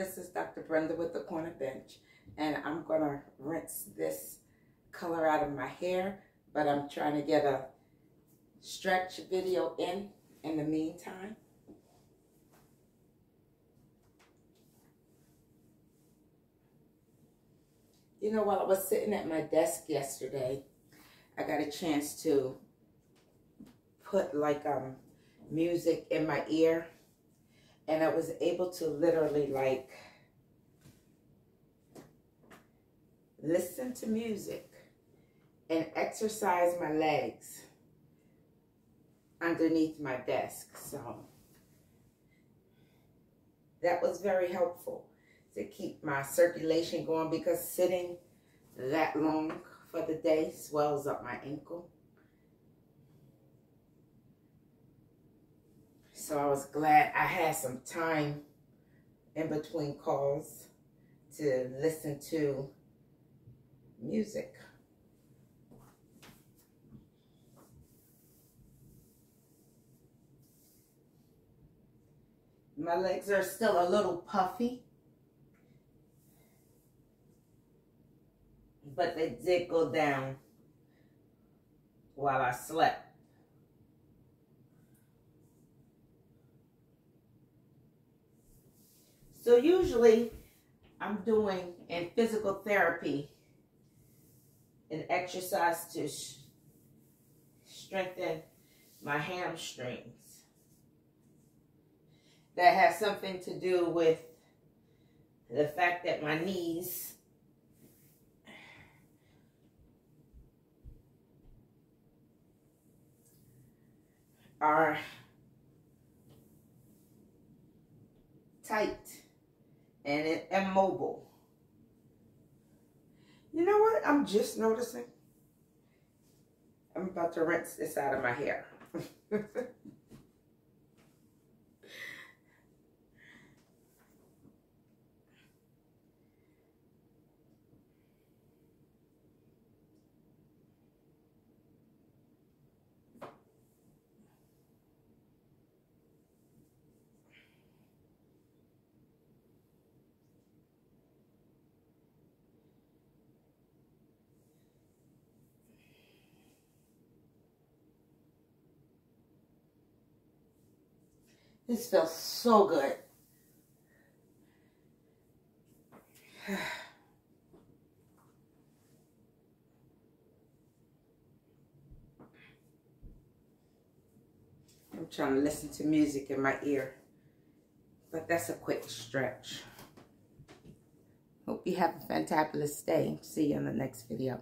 This is Dr. Brenda with the Corner Bench. And I'm to rinse this color out of my hair. But I'm trying to get a stretch video in in the meantime. You know, while I was sitting at my desk yesterday, I got a chance to put like um music in my ear and I was able to literally like listen to music and exercise my legs underneath my desk. So that was very helpful to keep my circulation going because sitting that long for the day swells up my ankle. So I was glad I had some time in between calls to listen to music. My legs are still a little puffy. But they did go down while I slept. So usually I'm doing in physical therapy an exercise to strengthen my hamstrings. That has something to do with the fact that my knees are tight and immobile. You know what? I'm just noticing. I'm about to rinse this out of my hair. This feels so good. I'm trying to listen to music in my ear. But that's a quick stretch. Hope you have a fantabulous day. See you in the next video.